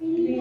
Three.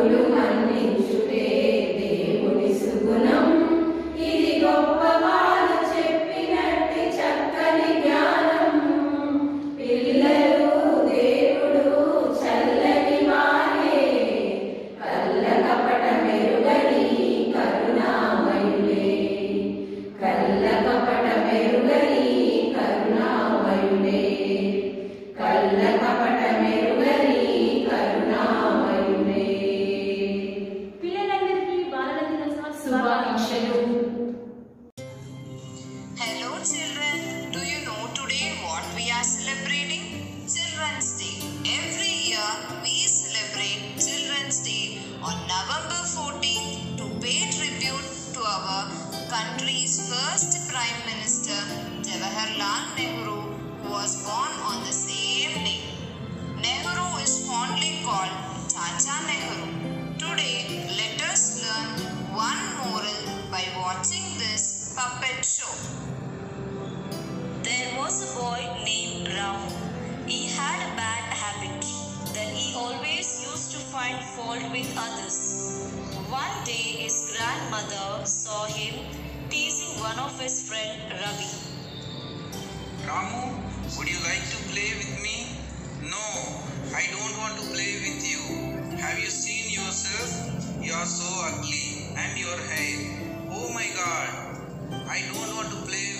Guru മന്നിച്ചുടേ country's first Prime Minister, Jawaharlal Nehru, was born on the same day. Nehru is fondly called Chacha Nehru. Today, let us learn one moral by watching this puppet show. There was a boy named Ram. He had a bad habit that he always used to find fault with others. One day, his grandmother saw him one of his friend Ravi. Ramu, would you like to play with me? No, I don't want to play with you. Have you seen yourself? You are so ugly and your hair. Oh my god, I don't want to play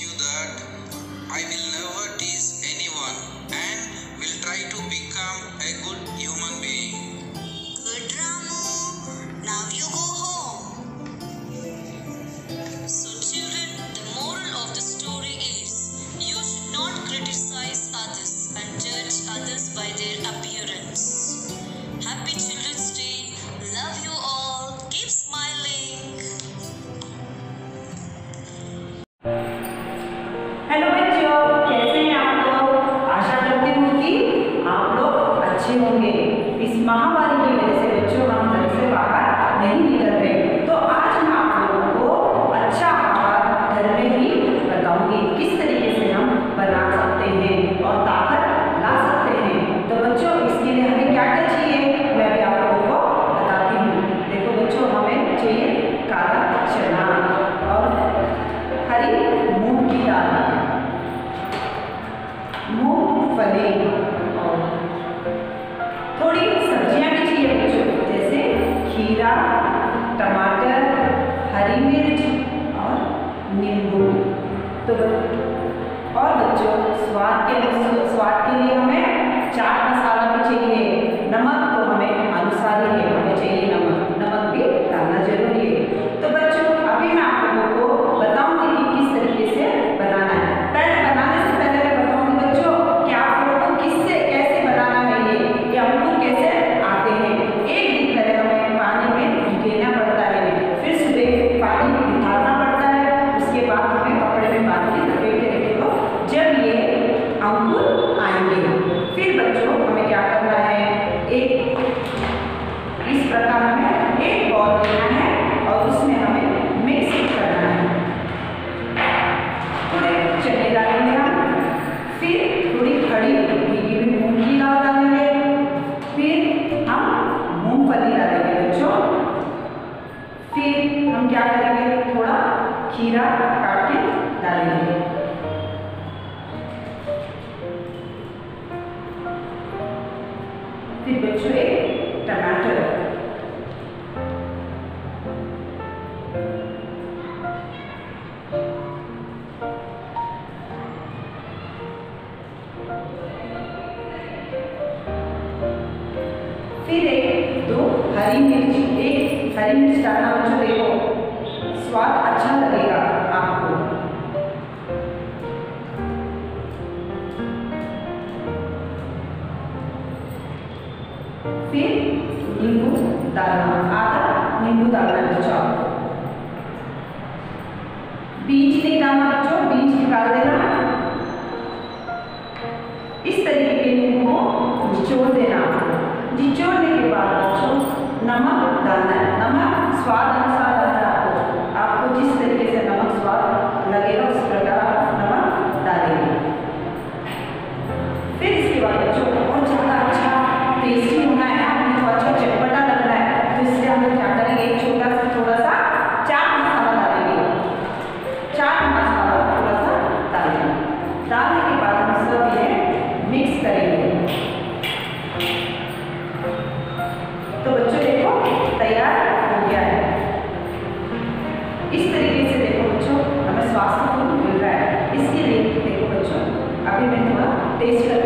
you that I will never tease anyone and will try to become a good मूंगफली। और थोड़ी सब्ज़ियाँ भी चाहिए बच्चों जैसे खीरा, टमाटर, हरी मिर्च और नींबू। तो और बच्चों, स्वाद के अनुसार फिर एक, दो, हरी मिर्च, एक, हरी मिर्च डालना देखो, स्वाद अच्छा लगेगा आपको। फिर नींबू डालना, आधा नींबू डालना गामा बच्चों बीज निकाल देना taste.